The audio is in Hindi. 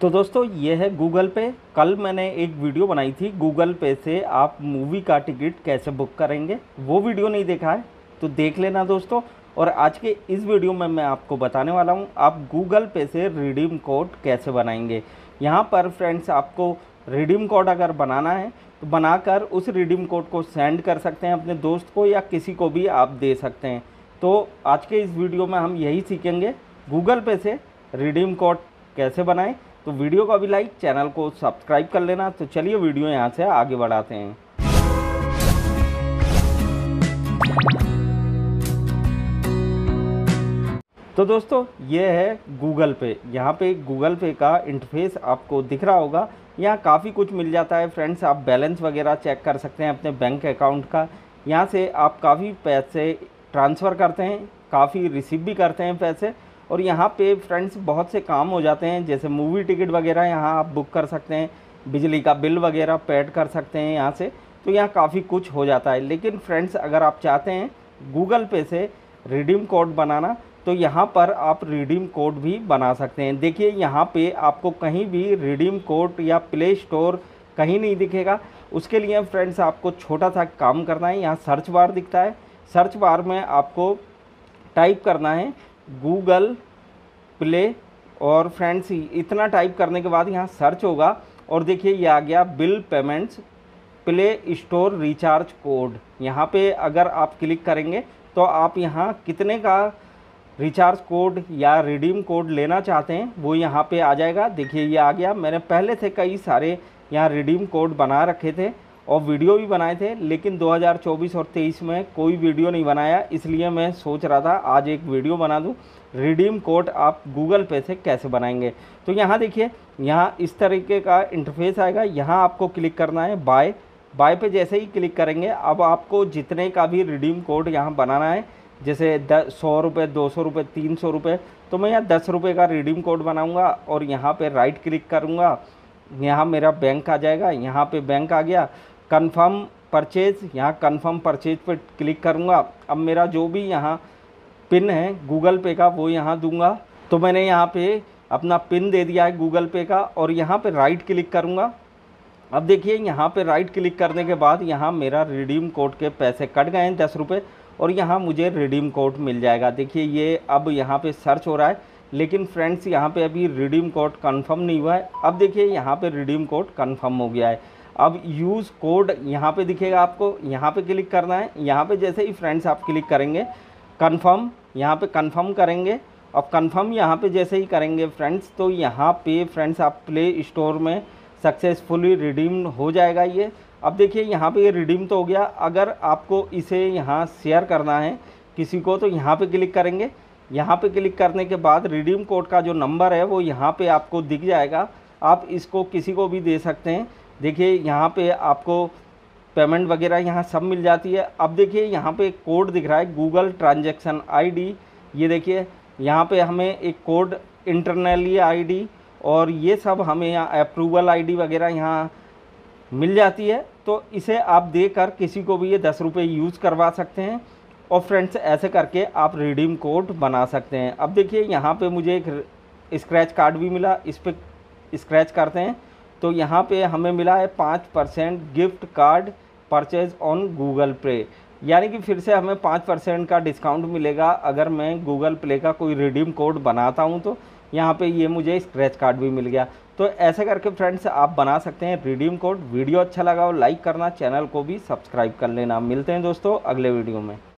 तो दोस्तों, ये है गूगल पे। कल मैंने एक वीडियो बनाई थी गूगल पे से आप मूवी का टिकट कैसे बुक करेंगे। वो वीडियो नहीं देखा है तो देख लेना दोस्तों। और आज के इस वीडियो में मैं आपको बताने वाला हूँ, आप गूगल पे से रिडीम कोड कैसे बनाएँगे। यहाँ पर फ्रेंड्स आपको रिडीम कोड अगर बनाना है तो बनाकर उस रिडीम कोड को सेंड कर सकते हैं अपने दोस्त को या किसी को भी आप दे सकते हैं। तो आज के इस वीडियो में हम यही सीखेंगे गूगल पे से रिडीम कोड कैसे बनाएँ। तो वीडियो को अभी लाइक, चैनल को सब्सक्राइब कर लेना। तो चलिए वीडियो यहाँ से आगे बढ़ाते हैं। तो दोस्तों, ये है गूगल पे यहाँ पे गूगल पे का इंटरफेस आपको दिख रहा होगा। यहाँ काफ़ी कुछ मिल जाता है फ्रेंड्स आप बैलेंस वगैरह चेक कर सकते हैं अपने बैंक अकाउंट का। यहाँ से आप काफ़ी पैसे ट्रांसफ़र करते हैं, काफ़ी रिसीव भी करते हैं पैसे। और यहाँ पे फ्रेंड्स बहुत से काम हो जाते हैं, जैसे मूवी टिकट वगैरह यहाँ आप बुक कर सकते हैं, बिजली का बिल वगैरह पेड कर सकते हैं यहाँ से तो यहाँ काफ़ी कुछ हो जाता है। लेकिन फ्रेंड्स अगर आप चाहते हैं गूगल पे से रिडीम कोड बनाना तो यहाँ पर आप रिडीम कोड भी बना सकते हैं। देखिए, यहाँ पे आपको कहीं भी रिडीम कोड या प्ले स्टोर कहीं नहीं दिखेगा। उसके लिए फ्रेंड्स आपको छोटा सा काम करना है। यहाँ सर्च बार दिखता है। सर्च बार में आपको टाइप करना है। गूगल प्ले और फ्रेंड्स, इतना टाइप करने के बाद यहाँ सर्च होगा और देखिए ये आ गया bill payments play store recharge code. यहाँ पे अगर आप क्लिक करेंगे तो आप यहाँ कितने का रिचार्ज कोड या रिडीम कोड लेना चाहते हैं, वो यहाँ पे आ जाएगा। देखिए ये आ गया। मैंने पहले से कई सारे यहाँ रिडीम कोड बना रखे थे। और वीडियो भी बनाए थे, लेकिन 2024 और 23 में कोई वीडियो नहीं बनाया, इसलिए मैं सोच रहा था, आज एक वीडियो बना दूँ। रिडीम कोड आप गूगल पे से कैसे बनाएँगे? तो यहाँ देखिए, यहाँ इस तरीके का इंटरफेस आएगा, यहाँ आपको क्लिक करना है बाय बाय पे जैसे ही क्लिक करेंगे, अब आपको जितने का भी रिडीम कोड यहाँ बनाना है, जैसे दस सौ रुपये दो सौ रुपये तीन सौ रुपये तो मैं यहाँ दस रुपये का रिडीम कोड बनाऊँगा और यहाँ पर राइट क्लिक करूँगा। यहाँ मेरा बैंक आ जाएगा, यहाँ पे बैंक आ गया कंफर्म परचेज यहाँ कन्फर्म परचेज पर क्लिक करूँगा। अब मेरा जो भी यहाँ पिन है गूगल पे का, वो यहाँ दूँगा। तो मैंने यहाँ पे अपना पिन दे दिया है गूगल पे का और यहाँ पे राइट क्लिक करूँगा। अब देखिए, यहाँ पे राइट क्लिक करने के बाद यहाँ मेरा रिडीम कोड के पैसे कट गए हैं दस रुपये और यहाँ मुझे रिडीम कोड मिल जाएगा। देखिए, ये अब यहाँ पे सर्च हो रहा है, लेकिन फ्रेंड्स यहाँ पे अभी रिडीम कोड कंफर्म नहीं हुआ है। अब देखिए, यहाँ पे रिडीम कोड कंफर्म हो गया है। अब यूज़ कोड यहाँ पे दिखेगा आपको यहाँ पे क्लिक करना है यहाँ पे जैसे ही फ्रेंड्स आप क्लिक करेंगे कंफर्म यहाँ पे कंफर्म करेंगे और कंफर्म यहाँ पे जैसे ही करेंगे फ्रेंड्स तो यहाँ पे फ्रेंड्स आप प्ले स्टोर में सक्सेसफुली रिडीम हो जाएगा ये अब देखिए यहाँ पे ये रिडीम तो हो गया अगर आपको इसे यहाँ शेयर करना है किसी को तो यहाँ पे क्लिक करेंगे यहाँ पे क्लिक करने के बाद रिडीम कोड का जो नंबर है वो यहाँ पे आपको दिख जाएगा आप इसको किसी को भी दे सकते हैं देखिए, यहाँ पे आपको पेमेंट वगैरह यहाँ सब मिल जाती है। अब देखिए, यहाँ पे एक कोड दिख रहा है गूगल ट्रांजेक्शन आईडी ये देखिए, यहाँ पे हमें एक कोड इंटरनली आईडी और ये सब हमें यहाँ अप्रूवल आईडी वगैरह यहाँ मिल जाती है। तो इसे आप देकर किसी को भी ये दस रुपये यूज़ करवा सकते हैं और फ्रेंड्स ऐसे करके आप रिडीम कोड बना सकते हैं। अब देखिए, यहाँ पे मुझे एक स्क्रैच कार्ड भी मिला। इस पर स्क्रैच करते हैं। तो यहाँ पे हमें मिला है पाँच percent gift card purchase on Google pay यानी कि फिर से हमें पाँच परसेंट का डिस्काउंट मिलेगा अगर मैं गूगल प्ले का कोई रिडीम कोड बनाता हूँ तो। यहाँ पे ये मुझे स्क्रैच कार्ड भी मिल गया। तो ऐसे करके फ्रेंड्स आप बना सकते हैं रिडीम कोड। वीडियो अच्छा लगा हो लाइक करना, चैनल को भी सब्सक्राइब कर लेना। मिलते हैं दोस्तों अगले वीडियो में।